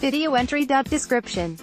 Video entry. Description